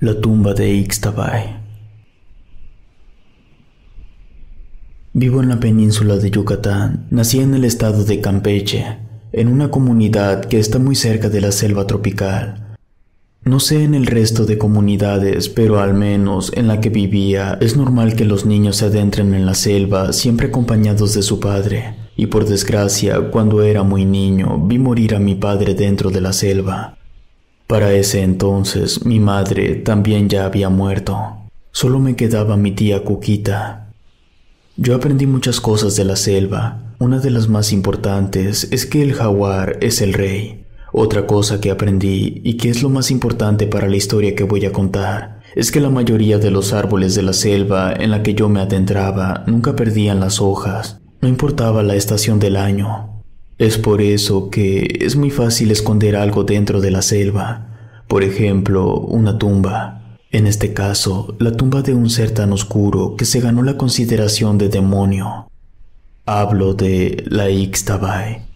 La tumba de Ixtabay. Vivo en la península de Yucatán. Nací en el estado de Campeche, en una comunidad que está muy cerca de la selva tropical. No sé en el resto de comunidades, pero al menos en la que vivía es normal que los niños se adentren en la selva siempre acompañados de su padre. Y por desgracia, cuando era muy niño, vi morir a mi padre dentro de la selva. Para ese entonces mi madre también ya había muerto. Solo me quedaba mi tía Cuquita. Yo aprendí muchas cosas de la selva. Una de las más importantes es que el jaguar es el rey. Otra cosa que aprendí y que es lo más importante para la historia que voy a contar es que la mayoría de los árboles de la selva en la que yo me adentraba nunca perdían las hojas, no importaba la estación del año. Es por eso que es muy fácil esconder algo dentro de la selva, por ejemplo, una tumba. En este caso, la tumba de un ser tan oscuro que se ganó la consideración de demonio. Hablo de la Ixtabay,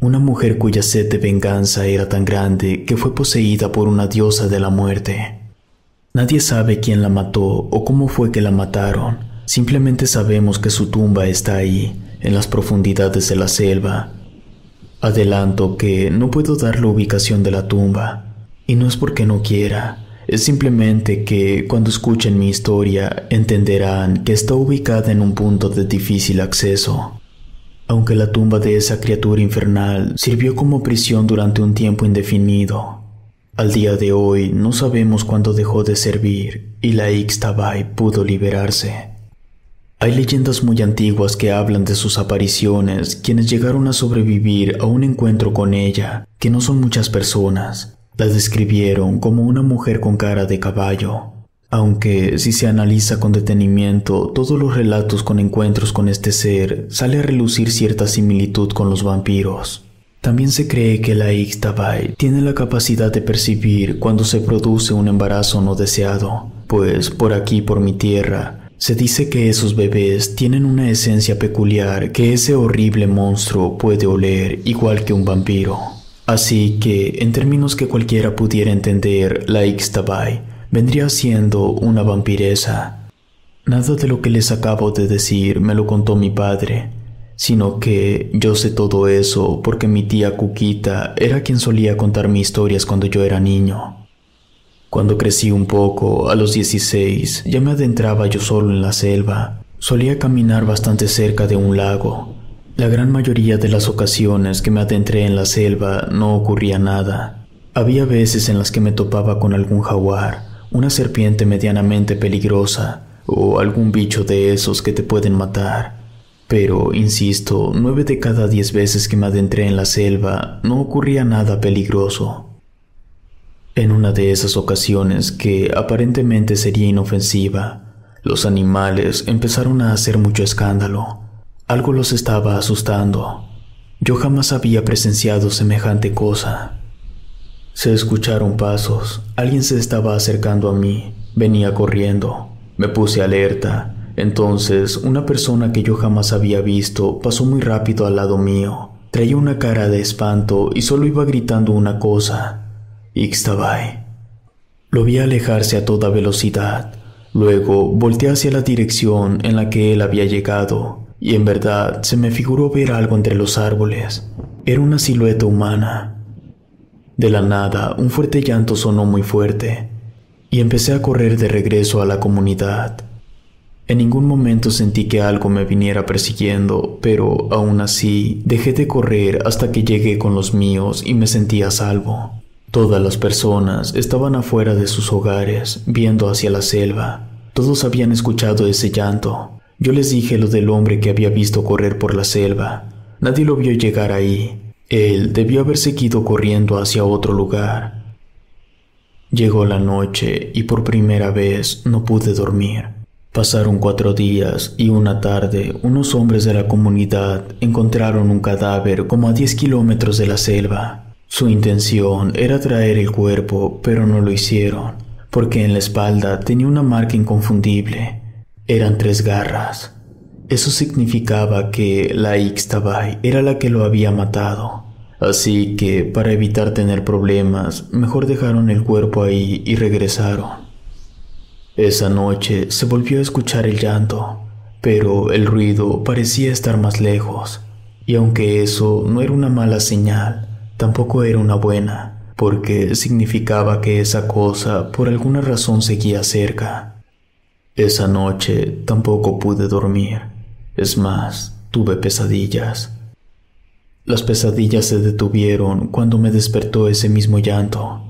una mujer cuya sed de venganza era tan grande que fue poseída por una diosa de la muerte. Nadie sabe quién la mató o cómo fue que la mataron, simplemente sabemos que su tumba está ahí, en las profundidades de la selva, Adelanto que no puedo dar la ubicación de la tumba, y no es porque no quiera, es simplemente que cuando escuchen mi historia entenderán que está ubicada en un punto de difícil acceso. Aunque la tumba de esa criatura infernal sirvió como prisión durante un tiempo indefinido, al día de hoy no sabemos cuándo dejó de servir y la Ixtabay pudo liberarse. Hay leyendas muy antiguas que hablan de sus apariciones, quienes llegaron a sobrevivir a un encuentro con ella, que no son muchas personas. La describieron como una mujer con cara de caballo. Aunque si se analiza con detenimiento todos los relatos con encuentros con este ser, sale a relucir cierta similitud con los vampiros. También se cree que la Ixtabay tiene la capacidad de percibir cuando se produce un embarazo no deseado, pues por aquí por mi tierra se dice que esos bebés tienen una esencia peculiar que ese horrible monstruo puede oler igual que un vampiro. Así que, en términos que cualquiera pudiera entender, la Ixtabay vendría siendo una vampiresa. Nada de lo que les acabo de decir me lo contó mi padre, sino que yo sé todo eso porque mi tía Cuquita era quien solía contarme historias cuando yo era niño. Cuando crecí un poco, a los 16, ya me adentraba yo solo en la selva. Solía caminar bastante cerca de un lago. La gran mayoría de las ocasiones que me adentré en la selva no ocurría nada. Había veces en las que me topaba con algún jaguar, una serpiente medianamente peligrosa o algún bicho de esos que te pueden matar. Pero, insisto, nueve de cada diez veces que me adentré en la selva no ocurría nada peligroso. En una de esas ocasiones que aparentemente sería inofensiva, los animales empezaron a hacer mucho escándalo. Algo los estaba asustando. Yo jamás había presenciado semejante cosa. Se escucharon pasos. Alguien se estaba acercando a mí. Venía corriendo. Me puse alerta. Entonces, una persona que yo jamás había visto pasó muy rápido al lado mío. Traía una cara de espanto y solo iba gritando una cosa. Ixtabay. Lo vi alejarse a toda velocidad. Luego volteé hacia la dirección en la que él había llegado, y en verdad se me figuró ver algo entre los árboles. Era una silueta humana. De la nada, un fuerte llanto sonó muy fuerte, y empecé a correr de regreso a la comunidad. En ningún momento sentí que algo me viniera persiguiendo, pero aún así dejé de correr hasta que llegué con los míos y me sentí a salvo. Todas las personas estaban afuera de sus hogares, viendo hacia la selva. Todos habían escuchado ese llanto. Yo les dije lo del hombre que había visto correr por la selva. Nadie lo vio llegar ahí. Él debió haber seguido corriendo hacia otro lugar. Llegó la noche y por primera vez no pude dormir. Pasaron cuatro días y una tarde unos hombres de la comunidad encontraron un cadáver como a diez kilómetros de la selva. Su intención era traer el cuerpo, pero no lo hicieron, porque en la espalda tenía una marca inconfundible. Eran tres garras. Eso significaba que la Ixtabay era la que lo había matado. Así que, para evitar tener problemas, mejor dejaron el cuerpo ahí y regresaron. Esa noche se volvió a escuchar el llanto, pero el ruido parecía estar más lejos, y aunque eso no era una mala señal, tampoco era una buena, porque significaba que esa cosa por alguna razón seguía cerca. Esa noche tampoco pude dormir, es más, tuve pesadillas. Las pesadillas se detuvieron cuando me despertó ese mismo llanto.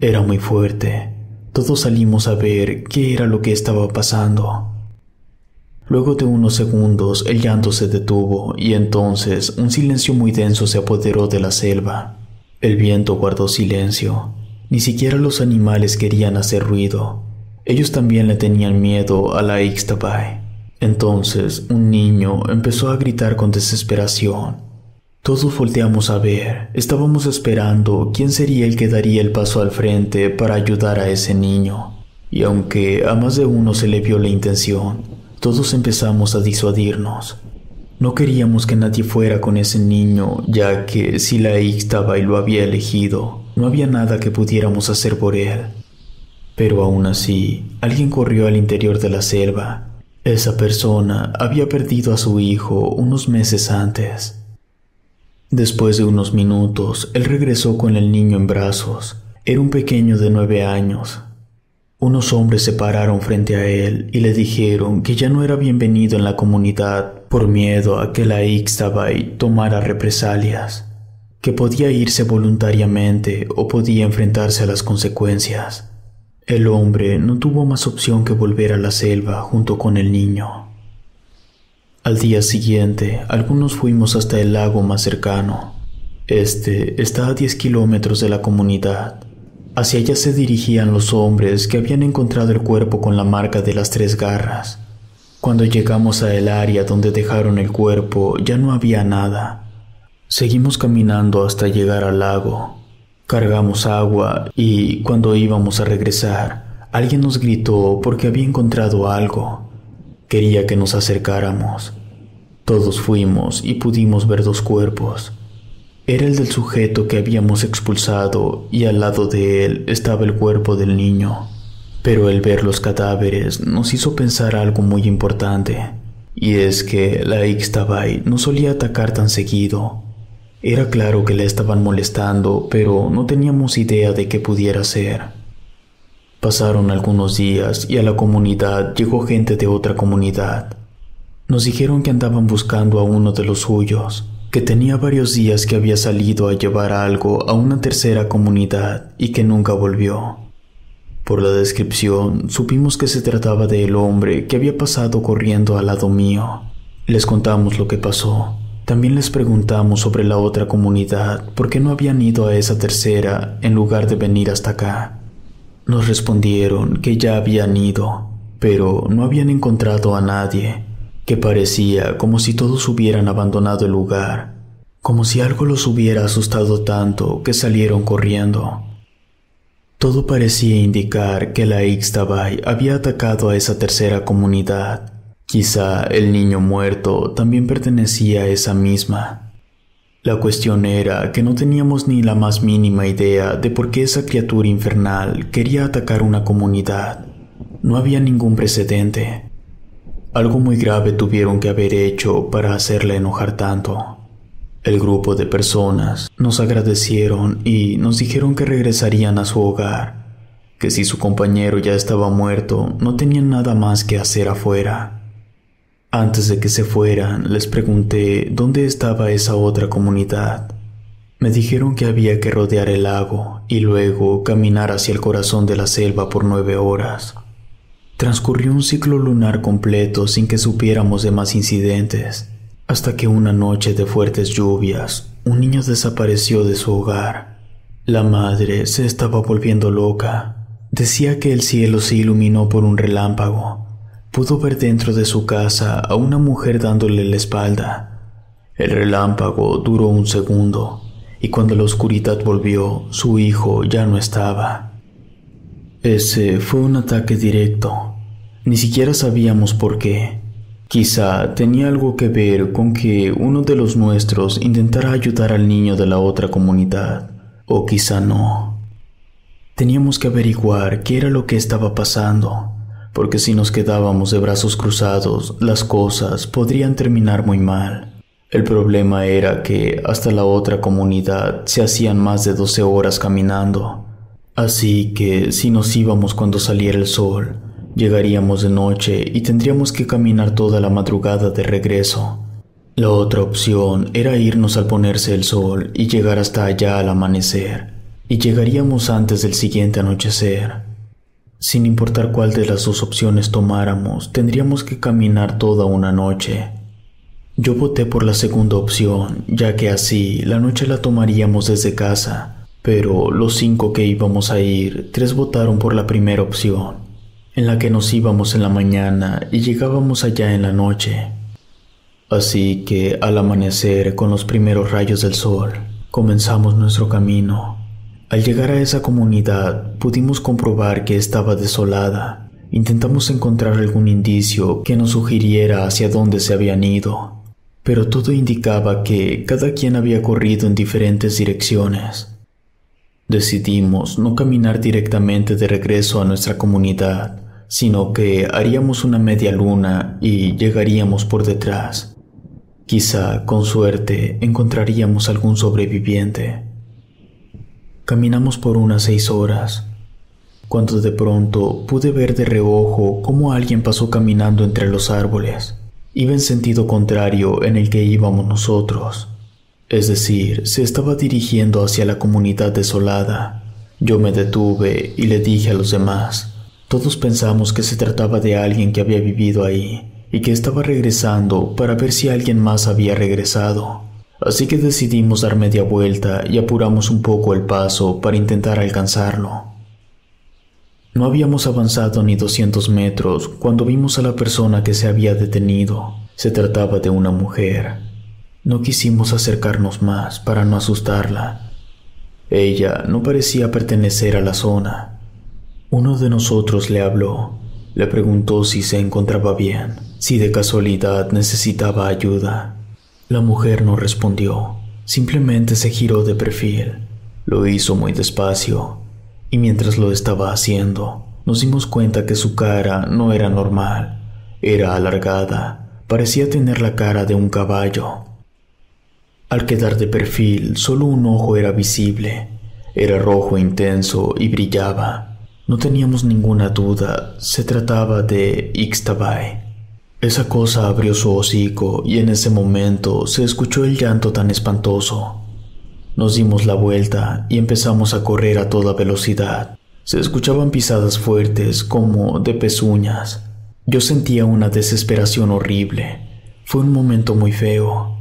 Era muy fuerte. Todos salimos a ver qué era lo que estaba pasando. Luego de unos segundos el llanto se detuvo y entonces un silencio muy denso se apoderó de la selva. El viento guardó silencio. Ni siquiera los animales querían hacer ruido. Ellos también le tenían miedo a la Ixtabay. Entonces un niño empezó a gritar con desesperación. Todos volteamos a ver, estábamos esperando quién sería el que daría el paso al frente para ayudar a ese niño. Y aunque a más de uno se le vio la intención, todos empezamos a disuadirnos. No queríamos que nadie fuera con ese niño, ya que si la Ixtaba y lo había elegido, no había nada que pudiéramos hacer por él. Pero aún así, alguien corrió al interior de la selva. Esa persona había perdido a su hijo unos meses antes. Después de unos minutos, él regresó con el niño en brazos. Era un pequeño de nueve años. Unos hombres se pararon frente a él y le dijeron que ya no era bienvenido en la comunidad por miedo a que la Ixtabay tomara represalias, que podía irse voluntariamente o podía enfrentarse a las consecuencias. El hombre no tuvo más opción que volver a la selva junto con el niño. Al día siguiente, algunos fuimos hasta el lago más cercano. Este está a 10 kilómetros de la comunidad. Hacia allá se dirigían los hombres que habían encontrado el cuerpo con la marca de las tres garras. Cuando llegamos a el área donde dejaron el cuerpo ya no había nada. Seguimos caminando hasta llegar al lago. Cargamos agua y cuando íbamos a regresar, alguien nos gritó porque había encontrado algo. Quería que nos acercáramos. Todos fuimos y pudimos ver dos cuerpos. Era el del sujeto que habíamos expulsado y al lado de él estaba el cuerpo del niño. Pero el ver los cadáveres nos hizo pensar algo muy importante, y es que la Ixtabay no solía atacar tan seguido. Era claro que le estaban molestando, pero no teníamos idea de qué pudiera ser. Pasaron algunos días y a la comunidad llegó gente de otra comunidad. Nos dijeron que andaban buscando a uno de los suyos, que tenía varios días que había salido a llevar algo a una tercera comunidad y que nunca volvió. Por la descripción supimos que se trataba del hombre que había pasado corriendo al lado mío. Les contamos lo que pasó. También les preguntamos sobre la otra comunidad, por qué no habían ido a esa tercera en lugar de venir hasta acá. Nos respondieron que ya habían ido, pero no habían encontrado a nadie, que parecía como si todos hubieran abandonado el lugar, como si algo los hubiera asustado tanto que salieron corriendo. Todo parecía indicar que la Ixtabay había atacado a esa tercera comunidad. Quizá el niño muerto también pertenecía a esa misma. La cuestión era que no teníamos ni la más mínima idea de por qué esa criatura infernal quería atacar una comunidad. No había ningún precedente. Algo muy grave tuvieron que haber hecho para hacerla enojar tanto. El grupo de personas nos agradecieron y nos dijeron que regresarían a su hogar, que si su compañero ya estaba muerto, no tenían nada más que hacer afuera. Antes de que se fueran, les pregunté dónde estaba esa otra comunidad. Me dijeron que había que rodear el lago y luego caminar hacia el corazón de la selva por nueve horas. Transcurrió un ciclo lunar completo sin que supiéramos de más incidentes, hasta que una noche de fuertes lluvias, un niño desapareció de su hogar. La madre se estaba volviendo loca. Decía que el cielo se iluminó por un relámpago pudo ver dentro de su casa a una mujer dándole la espalda. El relámpago duró un segundo, y cuando la oscuridad volvió, su hijo ya no estaba. Ese fue un ataque directo. Ni siquiera sabíamos por qué. Quizá tenía algo que ver con que uno de los nuestros intentara ayudar al niño de la otra comunidad, o quizá no. Teníamos que averiguar qué era lo que estaba pasando, porque si nos quedábamos de brazos cruzados, las cosas podrían terminar muy mal. El problema era que hasta la otra comunidad se hacían más de 12 horas caminando, así que si nos íbamos cuando saliera el sol, llegaríamos de noche y tendríamos que caminar toda la madrugada de regreso. La otra opción era irnos al ponerse el sol y llegar hasta allá al amanecer y llegaríamos antes del siguiente anochecer. Sin importar cuál de las dos opciones tomáramos, tendríamos que caminar toda una noche. Yo voté por la segunda opción, ya que así la noche la tomaríamos desde casa, pero los cinco que íbamos a ir, tres votaron por la primera opción, en la que nos íbamos en la mañana y llegábamos allá en la noche. Así que al amanecer con los primeros rayos del sol, comenzamos nuestro camino. Al llegar a esa comunidad pudimos comprobar que estaba desolada. Intentamos encontrar algún indicio que nos sugiriera hacia dónde se habían ido, pero todo indicaba que cada quien había corrido en diferentes direcciones. Decidimos no caminar directamente de regreso a nuestra comunidad, sino que haríamos una media luna y llegaríamos por detrás. Quizá, con suerte, encontraríamos algún sobreviviente. Caminamos por unas seis horas, cuando de pronto pude ver de reojo cómo alguien pasó caminando entre los árboles. Iba en sentido contrario en el que íbamos nosotros. Es decir, se estaba dirigiendo hacia la comunidad desolada. Yo me detuve y le dije a los demás. Todos pensamos que se trataba de alguien que había vivido ahí y que estaba regresando para ver si alguien más había regresado así que decidimos dar media vuelta y apuramos un poco el paso para intentar alcanzarlo. No habíamos avanzado ni 200 metros cuando vimos a la persona que se había detenido. Se trataba de una mujer. No quisimos acercarnos más para no asustarla. Ella no parecía pertenecer a la zona. Uno de nosotros le habló. Le preguntó si se encontraba bien, si de casualidad necesitaba ayuda. La mujer no respondió, simplemente se giró de perfil. Lo hizo muy despacio, y mientras lo estaba haciendo, nos dimos cuenta que su cara no era normal, era alargada, parecía tener la cara de un caballo. Al quedar de perfil, solo un ojo era visible, era rojo intenso y brillaba. No teníamos ninguna duda, se trataba de Ixtabay. Esa cosa abrió su hocico y en ese momento se escuchó el llanto tan espantoso. Nos dimos la vuelta y empezamos a correr a toda velocidad. Se escuchaban pisadas fuertes como de pezuñas. Yo sentía una desesperación horrible. Fue un momento muy feo.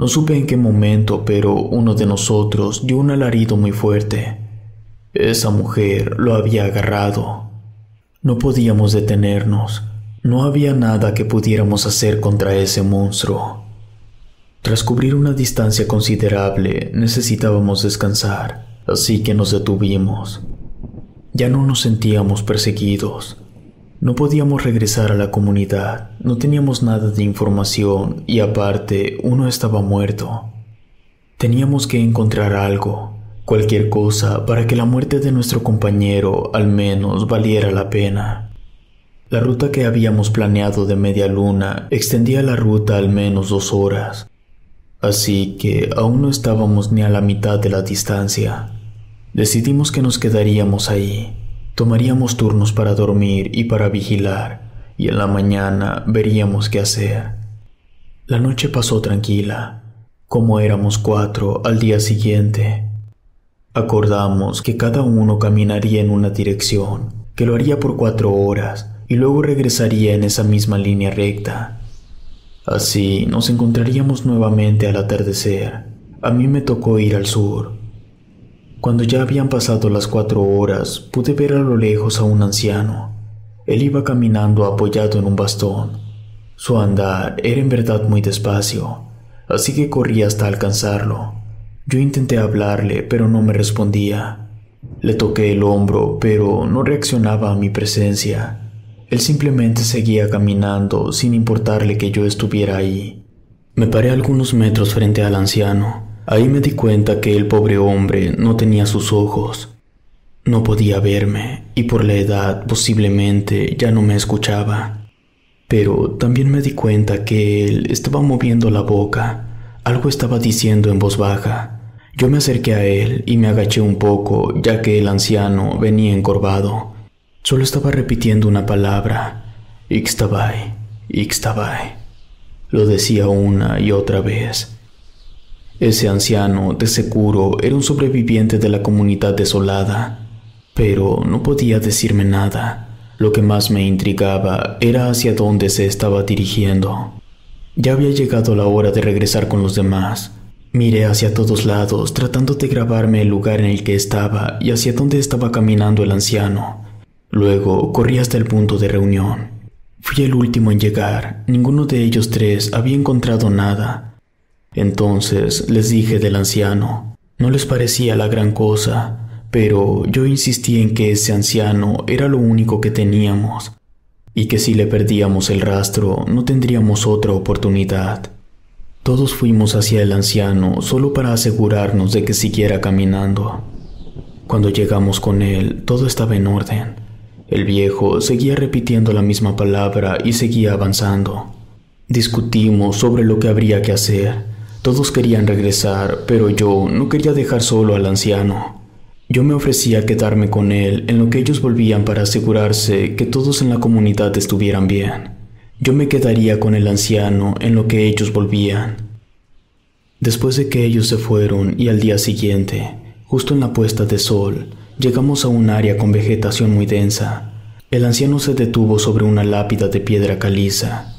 No supe en qué momento, pero uno de nosotros dio un alarido muy fuerte. Esa mujer lo había agarrado. No podíamos detenernos. No había nada que pudiéramos hacer contra ese monstruo. Tras cubrir una distancia considerable, necesitábamos descansar, así que nos detuvimos. Ya no nos sentíamos perseguidos. No podíamos regresar a la comunidad, no teníamos nada de información y aparte uno estaba muerto. Teníamos que encontrar algo, cualquier cosa para que la muerte de nuestro compañero al menos valiera la pena. La ruta que habíamos planeado de media luna extendía la ruta al menos dos horas, así que aún no estábamos ni a la mitad de la distancia. Decidimos que nos quedaríamos ahí, tomaríamos turnos para dormir y para vigilar, y en la mañana veríamos qué hacer. La noche pasó tranquila, como éramos cuatro al día siguiente. Acordamos que cada uno caminaría en una dirección, que lo haría por cuatro horas, y luego regresaría en esa misma línea recta. Así nos encontraríamos nuevamente al atardecer. A mí me tocó ir al sur. Cuando ya habían pasado las cuatro horas, pude ver a lo lejos a un anciano. Él iba caminando apoyado en un bastón. Su andar era en verdad muy despacio, así que corrí hasta alcanzarlo. Yo intenté hablarle, pero no me respondía. Le toqué el hombro, pero no reaccionaba a mi presencia. Él simplemente seguía caminando sin importarle que yo estuviera ahí. Me paré algunos metros frente al anciano. Ahí me di cuenta que el pobre hombre no tenía sus ojos. No podía verme y por la edad posiblemente ya no me escuchaba. Pero también me di cuenta que él estaba moviendo la boca. Algo estaba diciendo en voz baja. Yo me acerqué a él y me agaché un poco, ya que el anciano venía encorvado. Solo estaba repitiendo una palabra, Ixtabay, Ixtabay. Lo decía una y otra vez. Ese anciano, de seguro, era un sobreviviente de la comunidad desolada, pero no podía decirme nada. Lo que más me intrigaba era hacia dónde se estaba dirigiendo. Ya había llegado la hora de regresar con los demás, Miré hacia todos lados, tratando de grabarme el lugar en el que estaba y hacia dónde estaba caminando el anciano. Luego corrí hasta el punto de reunión. Fui el último en llegar. Ninguno de ellos tres había encontrado nada. Entonces les dije del anciano. No les parecía la gran cosa, pero yo insistí en que ese anciano era lo único que teníamos, y que si le perdíamos el rastro no tendríamos otra oportunidad. Todos fuimos hacia el anciano solo para asegurarnos de que siguiera caminando. Cuando llegamos con él, todo estaba en orden. El viejo seguía repitiendo la misma palabra y seguía avanzando. Discutimos sobre lo que habría que hacer. Todos querían regresar, pero yo no quería dejar solo al anciano. Yo me ofrecía quedarme con él en lo que ellos volvían para asegurarse que todos en la comunidad estuvieran bien. Yo me quedaría con el anciano en lo que ellos volvían. Después de que ellos se fueron y al día siguiente, justo en la puesta de sol, llegamos a un área con vegetación muy densa. El anciano se detuvo sobre una lápida de piedra caliza.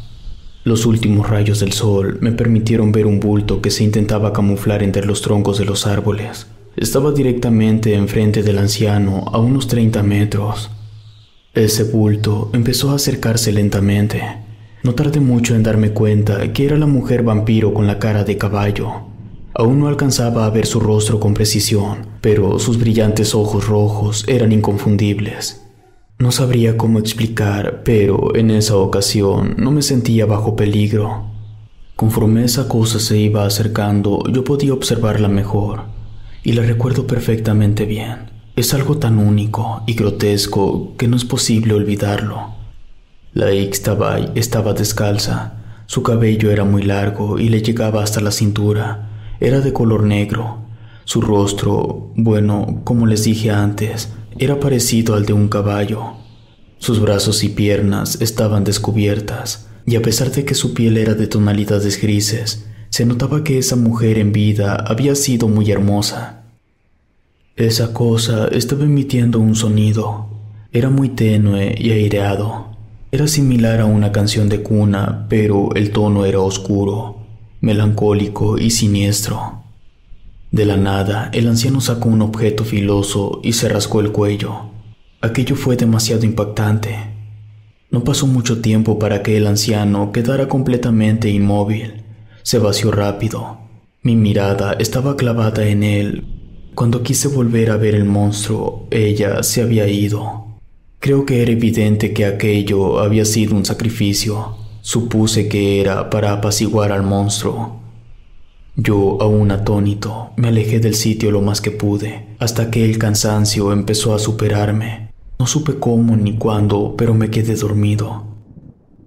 Los últimos rayos del sol me permitieron ver un bulto que se intentaba camuflar entre los troncos de los árboles. Estaba directamente enfrente del anciano a unos 30 metros. Ese bulto empezó a acercarse lentamente. No tardé mucho en darme cuenta que era la mujer vampiro con la cara de caballo. Aún no alcanzaba a ver su rostro con precisión, pero sus brillantes ojos rojos eran inconfundibles. No sabría cómo explicar, pero en esa ocasión no me sentía bajo peligro. Conforme esa cosa se iba acercando, yo podía observarla mejor, y la recuerdo perfectamente bien. Es algo tan único y grotesco que no es posible olvidarlo. La Ixtabay estaba descalza. Su cabello era muy largo y le llegaba hasta la cintura. Era de color negro. Su rostro, bueno, como les dije antes, era parecido al de un caballo. Sus brazos y piernas estaban descubiertas, y a pesar de que su piel era de tonalidades grises, se notaba que esa mujer en vida había sido muy hermosa. Esa cosa estaba emitiendo un sonido. Era muy tenue y aireado. Era similar a una canción de cuna, pero el tono era oscuro, melancólico y siniestro. De la nada, el anciano sacó un objeto filoso y se rascó el cuello. Aquello fue demasiado impactante. No pasó mucho tiempo para que el anciano quedara completamente inmóvil. Se vació rápido. Mi mirada estaba clavada en él. Cuando quise volver a ver el monstruo, ella se había ido. Creo que era evidente que aquello había sido un sacrificio. Supuse que era para apaciguar al monstruo. Yo, aún atónito, me alejé del sitio lo más que pude, hasta que el cansancio empezó a superarme. No supe cómo ni cuándo, pero me quedé dormido.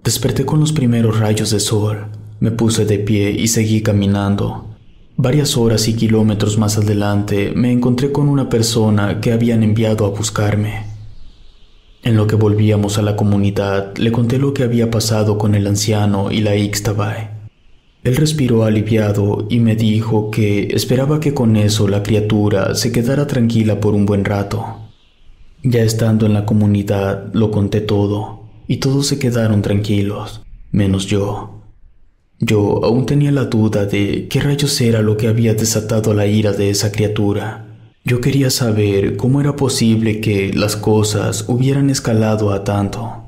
Desperté con los primeros rayos de sol, me puse de pie y seguí caminando. Varias horas y kilómetros más adelante me encontré con una persona que habían enviado a buscarme. En lo que volvíamos a la comunidad, le conté lo que había pasado con el anciano y la Ixtabay. Él respiró aliviado y me dijo que esperaba que con eso la criatura se quedara tranquila por un buen rato. Ya estando en la comunidad, lo conté todo, y todos se quedaron tranquilos, menos yo. Yo aún tenía la duda de qué rayos era lo que había desatado la ira de esa criatura. Yo quería saber cómo era posible que las cosas hubieran escalado a tanto.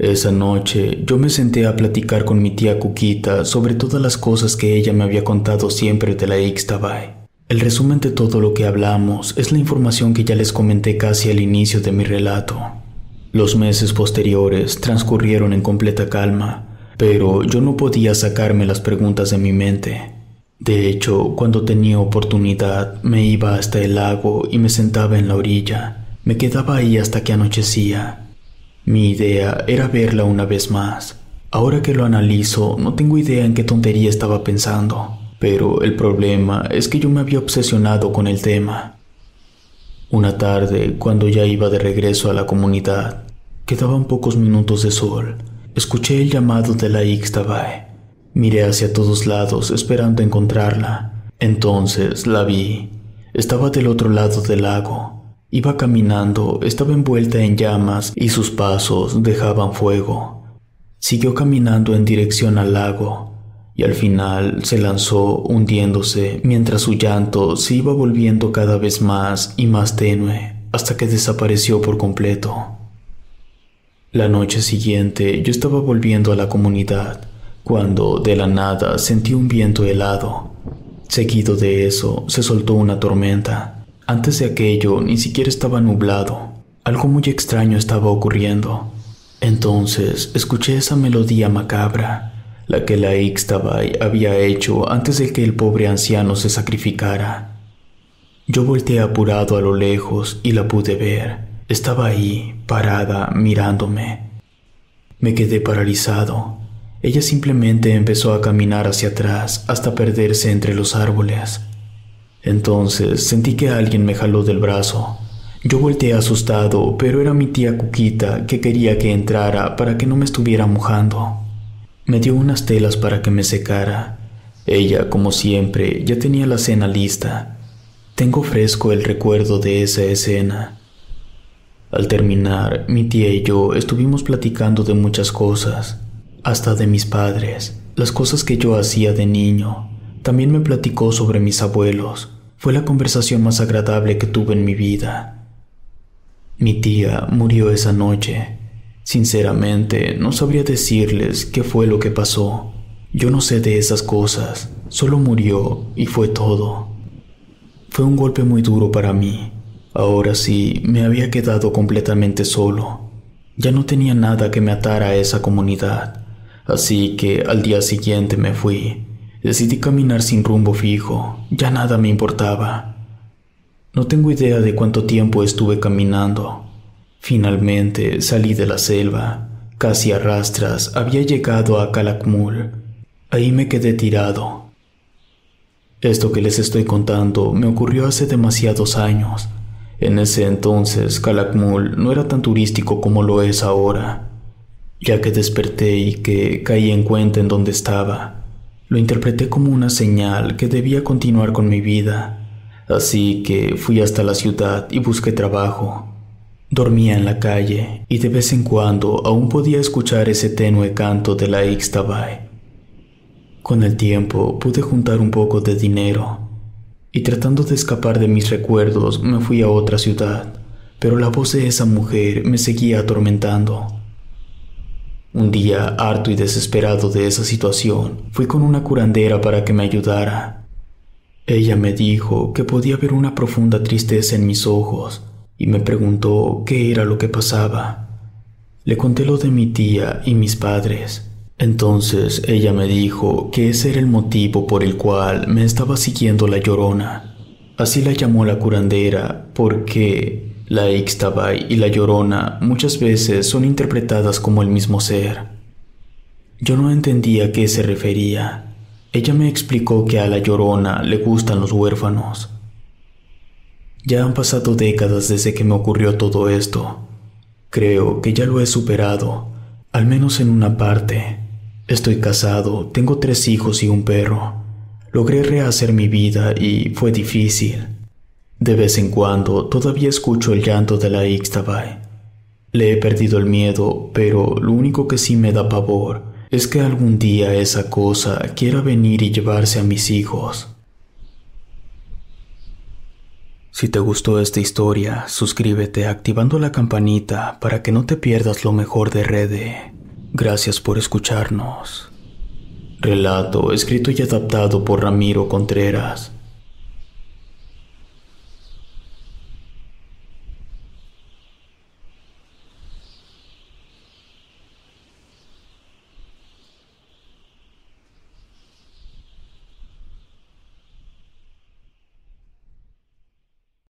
Esa noche yo me senté a platicar con mi tía Cuquita sobre todas las cosas que ella me había contado siempre de la Ixtabay. El resumen de todo lo que hablamos es la información que ya les comenté casi al inicio de mi relato. Los meses posteriores transcurrieron en completa calma, pero yo no podía sacarme las preguntas de mi mente. De hecho, cuando tenía oportunidad, me iba hasta el lago y me sentaba en la orilla. Me quedaba ahí hasta que anochecía. Mi idea era verla una vez más. Ahora que lo analizo, no tengo idea en qué tontería estaba pensando, pero el problema es que yo me había obsesionado con el tema. Una tarde, cuando ya iba de regreso a la comunidad, quedaban pocos minutos de sol, escuché el llamado de la Ixtabay. Miré hacia todos lados esperando encontrarla. Entonces la vi. Estaba del otro lado del lago. Iba caminando, estaba envuelta en llamas y sus pasos dejaban fuego. Siguió caminando en dirección al lago y al final se lanzó hundiéndose mientras su llanto se iba volviendo cada vez más y más tenue hasta que desapareció por completo. La noche siguiente yo estaba volviendo a la comunidad cuando de la nada sentí un viento helado. Seguido de eso se soltó una tormenta. Antes de aquello ni siquiera estaba nublado. Algo muy extraño estaba ocurriendo. Entonces escuché esa melodía macabra la que la Ixtabay había hecho antes de que el pobre anciano se sacrificara. Yo volteé apurado a lo lejos y la pude ver. Estaba ahí, parada, mirándome. Me quedé paralizado. Ella simplemente empezó a caminar hacia atrás hasta perderse entre los árboles. Entonces sentí que alguien me jaló del brazo. Yo volteé asustado, pero era mi tía Cuquita que quería que entrara para que no me estuviera mojando. Me dio unas telas para que me secara. Ella, como siempre, ya tenía la cena lista. Tengo fresco el recuerdo de esa escena. Al terminar, mi tía y yo estuvimos platicando de muchas cosas, hasta de mis padres, las cosas que yo hacía de niño. También me platicó sobre mis abuelos. Fue la conversación más agradable que tuve en mi vida. Mi tía murió esa noche Sinceramente, no sabría decirles qué fue lo que pasó. Yo no sé de esas cosas, solo murió y fue todo. Fue un golpe muy duro para mí. Ahora sí, me había quedado completamente solo. Ya no tenía nada que me atara a esa comunidad, así que al día siguiente me fui. Decidí caminar sin rumbo fijo, ya nada me importaba. No tengo idea de cuánto tiempo estuve caminando, Finalmente salí de la selva. Casi a rastras había llegado a Calakmul. Ahí me quedé tirado. Esto que les estoy contando me ocurrió hace demasiados años. En ese entonces Calakmul no era tan turístico como lo es ahora. Ya que desperté y que caí en cuenta en donde estaba, lo interpreté como una señal que debía continuar con mi vida. Así que fui hasta la ciudad y busqué trabajo. Dormía en la calle y de vez en cuando aún podía escuchar ese tenue canto de la Ixtabay. Con el tiempo pude juntar un poco de dinero y tratando de escapar de mis recuerdos me fui a otra ciudad, pero la voz de esa mujer me seguía atormentando. Un día, harto y desesperado de esa situación, fui con una curandera para que me ayudara. Ella me dijo que podía ver una profunda tristeza en mis ojos y me preguntó qué era lo que pasaba. Le conté lo de mi tía y mis padres. Entonces ella me dijo que ese era el motivo por el cual me estaba siguiendo la llorona. Así la llamó la curandera porque la Ixtabay y la llorona muchas veces son interpretadas como el mismo ser. Yo no entendía a qué se refería. Ella me explicó que a la llorona le gustan los huérfanos ya han pasado décadas desde que me ocurrió todo esto. Creo que ya lo he superado, al menos en una parte. Estoy casado, tengo tres hijos y un perro. Logré rehacer mi vida y fue difícil. De vez en cuando todavía escucho el llanto de la Ixtabay. Le he perdido el miedo, pero lo único que sí me da pavor es que algún día esa cosa quiera venir y llevarse a mis hijos. Si te gustó esta historia, suscríbete activando la campanita para que no te pierdas lo mejor de Rede. Gracias por escucharnos. Relato escrito y adaptado por Ramiro Contreras.